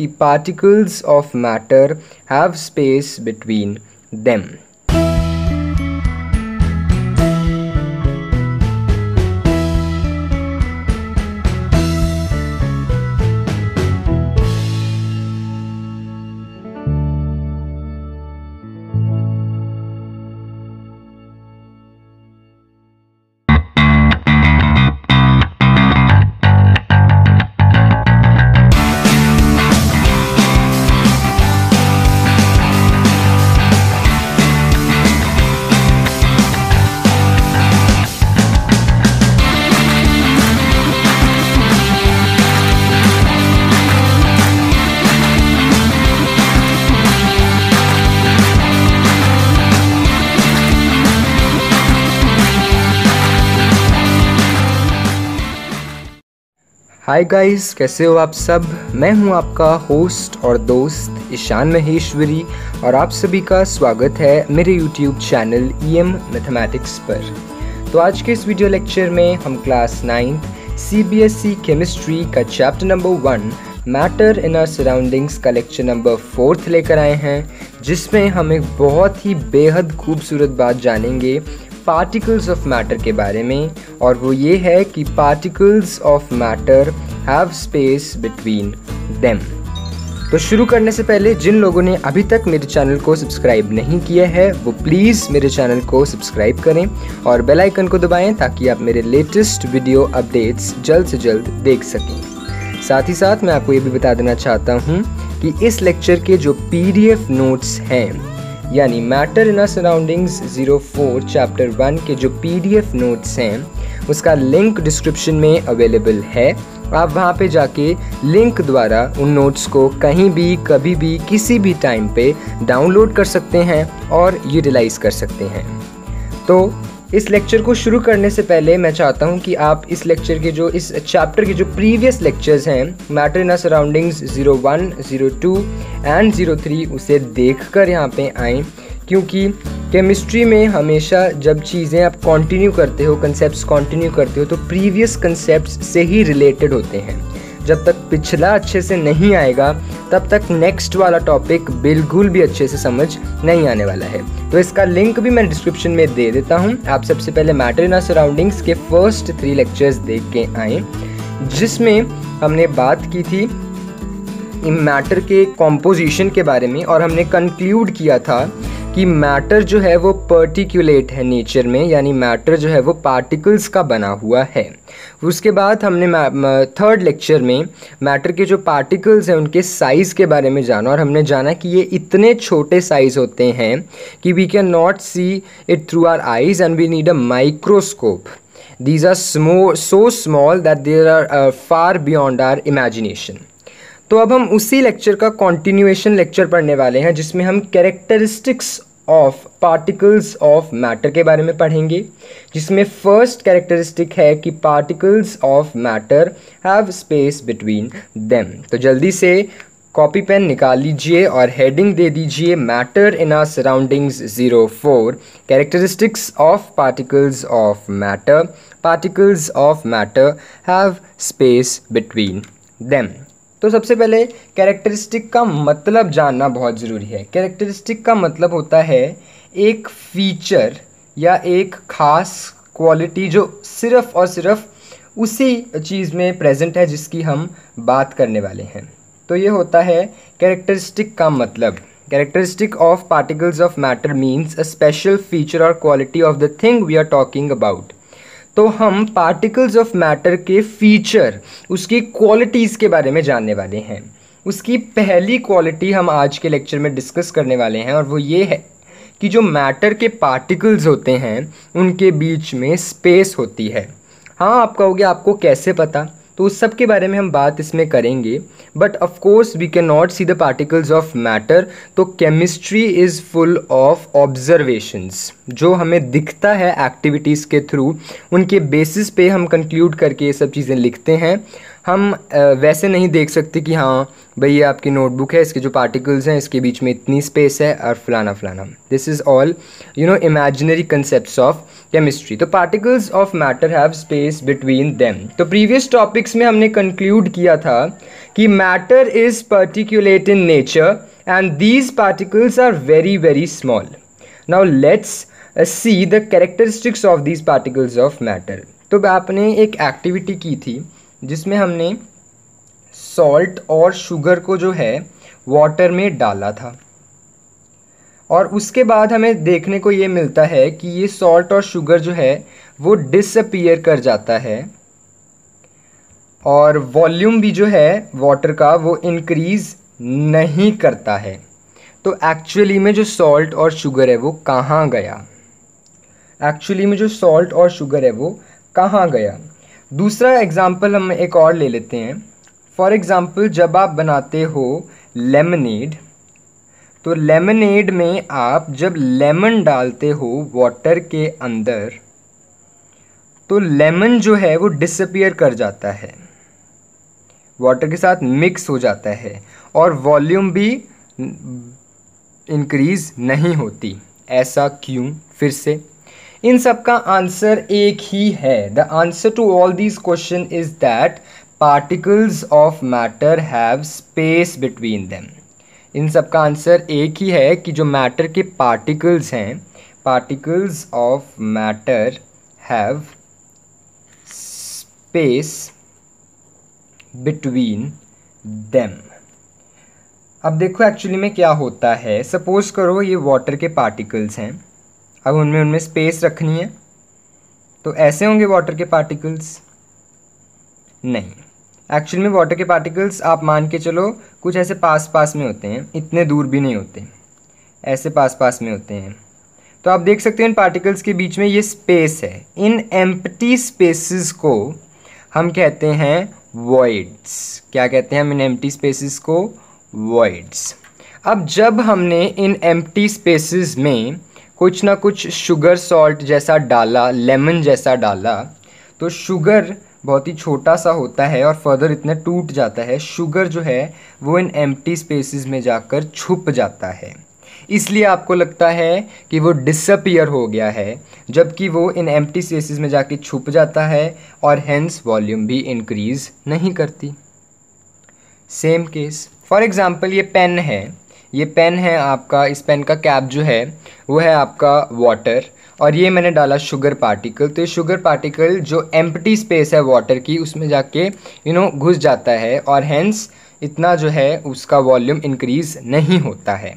particles of matter have space between them. Hi guys कैसे हो आप सब? मैं हूँ आपका होस्ट और दोस्त ईशान महेश्वरी और आप सभी का स्वागत है मेरे YouTube channel E M mathematics पर। तो आज के इस वीडियो लेक्चर में हम class ninth C B S E chemistry का chapter number one matter in our surroundings का लेक्चर नंबर फोर्थ लेकर आए हैं, जिसमें हम एक बहुत ही बेहद खूबसूरत बात जानेंगे पार्टिकल्स ऑफ़ मैटर के बारे में, और वो ये है कि particles of matter have space between them तो शुरू करने से पहले, जिन लोगों ने अभी तक मेरे चैनल को सब्सक्राइब नहीं किया है, वो प्लीज़ मेरे चैनल को सब्सक्राइब करें, और बेल आइकन को दबाएँ ताकि आप मेरे लेटेस्ट वीडियो अपडेट्स जल्द से जल्द देख सकें। साथ ही साथ, मैं आपको ये भी बता देना चाहता हूँ कि इस लेक्चर के जो पीडीएफ नोट्स हैं यानी matter in surroundings zero four chapter one के जो पीडीएफ नोट्स हैं, उसका लिंक डिस्क्रिप्शन में अवेलेबल है। आप वहाँ पे जाके लिंक द्वारा उन नोट्स को कहीं भी, कभी भी, किसी भी टाइम पे डाउनलोड कर सकते हैं और यूटिलाइज कर सकते हैं। तो इस लेक्चर को शुरू करने से पहले मैं चाहता हूँ कि आप इस लेक्चर के जो, इस चैप्टर के जो प्रीवियस लेक्चर्स हैं matter in surroundings zero one zero two and zero three उसे देख कर यहाँ पर आएँ। क्योंकि केमिस्ट्री में हमेशा जब चीज़ें आप कंटिन्यू करते हो कंसेप्ट कंटिन्यू करते हो तो प्रीवियस कंसेप्ट से ही रिलेटेड होते हैं। जब तक पिछला अच्छे से नहीं आएगा, तब तक नेक्स्ट वाला टॉपिक बिल्कुल भी अच्छे से समझ नहीं आने वाला है। तो इसका लिंक भी मैं डिस्क्रिप्शन में दे देता हूँ। आप सबसे पहले मैटर इन सराउंडिंग्स के फ़र्स्ट थ्री लेक्चर्स देख के आए, जिसमें हमने बात की थी मैटर के कॉम्पोजिशन के बारे में और हमने कंक्लूड किया था कि मैटर जो है वो पर्टिकुलेट है नेचर में, यानी मैटर जो है वो पार्टिकल्स का बना हुआ है। उसके बाद हमने थर्ड लेक्चर में मैटर के जो पार्टिकल्स हैं, उनके साइज़ के बारे में जाना, और हमने जाना कि ये इतने छोटे साइज़ होते हैं कि we can not see it through our eyes and we need a microscope these are smo so small that there are far beyond our imagination तो अब हम उसी लेक्चर का कॉन्टिन्यूएशन लेक्चर पढ़ने वाले हैं, जिसमें हम characteristics of particles of matter के बारे में पढ़ेंगे, जिसमें फ़र्स्ट कैरेक्टरिस्टिक है कि particles of matter have space between them तो जल्दी से कॉपी पेन निकाल लीजिए और हेडिंग दे दीजिए matter in our surroundings zero four characteristics of particles of matter particles of matter have space between them तो सबसे पहले कैरेक्टरिस्टिक का मतलब जानना बहुत ज़रूरी है। कैरेक्टरिस्टिक का मतलब होता है एक फीचर या एक ख़ास क्वालिटी जो सिर्फ़ और सिर्फ़ उसी चीज़ में प्रेजेंट है जिसकी हम बात करने वाले हैं। तो ये होता है कैरेक्टरिस्टिक का मतलब। Characteristic of particles of matter means a special feature और quality of the thing we are talking about तो हम पार्टिकल्स ऑफ़ मैटर के फीचर उसकी क्वालिटीज़ के बारे में जानने वाले हैं। उसकी पहली क्वालिटी हम आज के लेक्चर में डिस्कस करने वाले हैं और वो ये है कि जो मैटर के पार्टिकल्स होते हैं, उनके बीच में स्पेस होती है। हाँ आपका हो गया आपको कैसे पता? तो उस सब के बारे में हम बात इसमें करेंगे। But of course we can not see the particles of matter तो chemistry is full of observations जो हमें दिखता है एक्टिविटीज़ के थ्रू उनके बेसिस पे हम कंक्लूड करके ये सब चीज़ें लिखते हैं। हम वैसे नहीं देख सकते कि हाँ भाई ये आपकी नोटबुक है, इसके जो पार्टिकल्स हैं, इसके बीच में इतनी स्पेस है, और फलाना फलाना। This is all you know imaginary concept of chemistry तो particles of matter have space between them तो प्रीवियस टॉपिक्स में हमने कंक्लूड किया था कि matter is particulate in nature and these particles are very very small now let's see the characteristics of these particles of matter तो आपने एक activity की थी जिसमें हमने सॉल्ट और शुगर को जो है वाटर में डाला था। और उसके बाद हमें देखने को ये मिलता है कि ये सॉल्ट और शुगर जो है, वो डिसअपियर कर जाता है। और वॉल्यूम भी जो है वाटर का, वो इंक्रीज़ नहीं करता है। तो एक्चुअली में जो सॉल्ट और शुगर है, वो कहाँ गया? एक्चुअली में जो सॉल्ट और शुगर है, वो कहाँ गया? दूसरा एग्ज़ाम्पल हम एक और ले लेते हैं। फॉर एग्ज़ाम्पल जब आप बनाते हो लेमनेड तो लेमनेड में आप जब लेमन डालते हो वाटर के अंदर तो लेमन जो है वो डिसअपियर कर जाता है। वाटर के साथ मिक्स हो जाता है और वॉल्यूम भी इंक्रीज़ नहीं होती। ऐसा क्यों? फिर से, इन सब का आंसर एक ही है। The answer to all these question is that particles of matter have space between them इन सब का आंसर एक ही है कि जो मैटर के पार्टिकल्स हैं particles of matter have space between them अब देखो एक्चुअली में क्या होता है। सपोज़ करो ये वाटर के पार्टिकल्स हैं। अब उनमें उनमें स्पेस रखनी है। तो ऐसे होंगे वाटर के पार्टिकल्स नहीं। एक्चुअल में वाटर के पार्टिकल्स आप मान के चलो, कुछ ऐसे पास पास में होते हैं, इतने दूर भी नहीं होते। ऐसे पास पास में होते हैं। तो आप देख सकते हैं इन पार्टिकल्स के बीच में ये स्पेस है। इन एम्प्टी स्पेसिस को हम कहते हैं वॉइड्स क्या कहते हैं हम इन एम्प्टी स्पेसिस को? वॉइड्स अब जब हमने इन एम्प्टी स्पेसिस में कुछ ना कुछ शुगर सॉल्ट जैसा डाला लेमन जैसा डाला तो शुगर बहुत ही छोटा सा होता है और फर्दर इतना टूट जाता है शुगर जो है, वो इन एम्प्टी स्पेसेस में जाकर छुप जाता है। इसलिए आपको लगता है कि वो डिसअपियर हो गया है, जबकि वो इन एम्प्टी स्पेसेस में जाके छुप जाता है और हेंस वॉल्यूम भी इंक्रीज़ नहीं करती। सेम केस फॉर एग्ज़ाम्पल ये पेन है। ये पेन है आपका, इस पेन का कैप जो है, वो है आपका वाटर और ये मैंने डाला शुगर पार्टिकल तो ये शुगर पार्टिकल जो एम्प्टी स्पेस है वाटर की, उसमें जाके यू नो घुस जाता है और हैंस इतना जो है, उसका वॉल्यूम इंक्रीज़ नहीं होता है।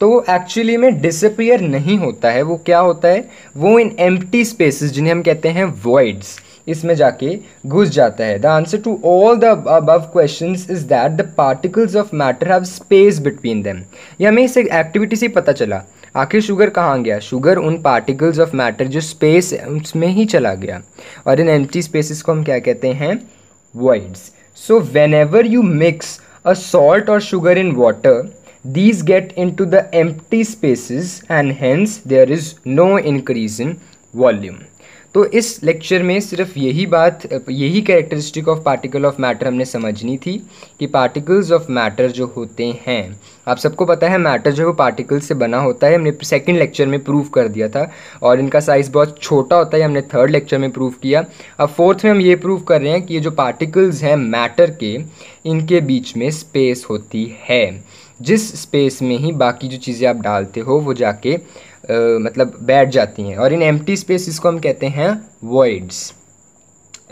तो वो एक्चुअली में डिसअपियर नहीं होता है। वो क्या होता है? वो इन एम्प्टी स्पेसेस जिन्हें हम कहते हैं वॉइड्स इसमें जाके घुस जाता है। The answer to all the above question is that the particles of matter have space between them ये हमें इस एक्टिविटी से पता चला। आखिर शुगर कहाँ गया? शुगर उन पार्टिकल्स ऑफ़ मैटर जो स्पेस उसमें ही चला गया। और इन एम्प्टी स्पेसिस को हम क्या कहते हैं? Voids so whenever you mix a salt और sugar in water these get into the empty spaces and hence there is no increase in volume. तो इस लेक्चर में सिर्फ़ यही बात, यही characteristic of particle of matter हमने समझनी थी कि पार्टिकल्स ऑफ़ मैटर जो होते हैं। आप सबको पता है मैटर जो है वो पार्टिकल से बना होता है। हमने सेकंड लेक्चर में प्रूव कर दिया था और इनका साइज़ बहुत छोटा होता है। हमने थर्ड लेक्चर में प्रूव किया। अब फोर्थ में हम ये प्रूव कर रहे हैं कि ये जो पार्टिकल्स हैं मैटर के, इनके बीच में स्पेस होती है। जिस स्पेस में ही बाकी जो चीज़ें आप डालते हो, वो जाके मतलब बैठ जाती हैं। और इन एम टी स्पेसिस को हम कहते हैं voids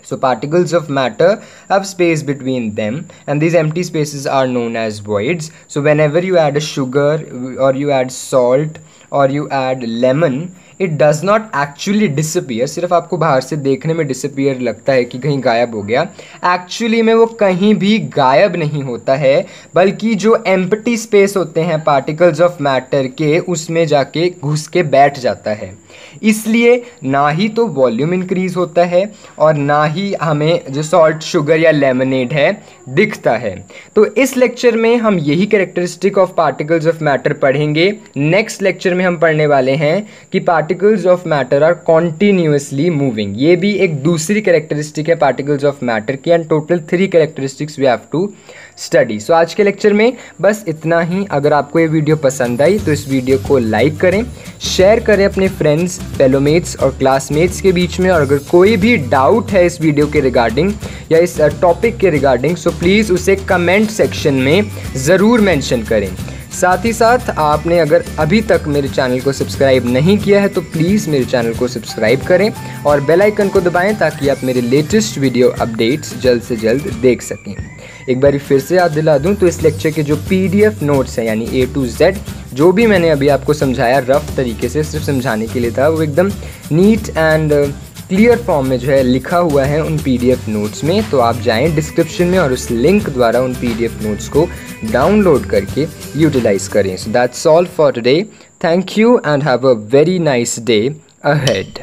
so particles of matter अब space between them and these empty spaces are known as voids so whenever you add sugar और यू एड सॉल्ट और you add lemon it does not actually disappear सिर्फ़ आपको बाहर से देखने में disappear लगता है कि कहीं गायब हो गया। एक्चुअली में वो कहीं भी गायब नहीं होता है, बल्कि जो एम्पटी स्पेस होते हैं पार्टिकल्स ऑफ़ मैटर के, उसमें जाके घुस के बैठ जाता है। इसलिए ना ही तो वॉल्यूम इंक्रीज होता है और ना ही हमें जो सॉल्ट शुगर या लेमनेड है, दिखता है। तो इस लेक्चर में हम यही characteristic of particles of matter पढ़ेंगे। नेक्स्ट लेक्चर में हम पढ़ने वाले हैं कि particles of matter are continuously moving ये भी एक दूसरी कैरेक्टरिस्टिक है पार्टिकल्स ऑफ़ मैटर की and total three characteristics we have to study so आज के लेक्चर में बस इतना ही। अगर आपको ये वीडियो पसंद आई तो इस वीडियो को लाइक करें शेयर करें अपने फ्रेंड्स फेलोमेट्स और क्लासमेट्स के बीच में। और अगर कोई भी डाउट है इस वीडियो के रिगार्डिंग या इस टॉपिक के रिगार्डिंग सो प्लीज़ उसे कमेंट सेक्शन में ज़रूर मैंशन करें। साथ ही साथ आपने अगर अभी तक मेरे चैनल को सब्सक्राइब नहीं किया है तो प्लीज़ मेरे चैनल को सब्सक्राइब करें और बेल आइकन को दबाएँ ताकि आप मेरे लेटेस्ट वीडियो अपडेट्स जल्द से जल्द देख सकें। एक बार फिर से याद दिला दूँ तो इस लेक्चर के जो पीडीएफ नोट्स हैं, यानी ए टू जेड जो भी मैंने अभी आपको समझाया रफ तरीके से सिर्फ़ समझाने के लिए था, वो एकदम नीट एंड क्लियर फॉर्म में जो है लिखा हुआ है उन पीडीएफ नोट्स में तो आप जाएँ डिस्क्रिप्शन में और उस लिंक द्वारा उन पीडीएफ नोट्स को डाउनलोड करके यूटिलाइज करें। So that's all for today thank you and have a very nice day ahead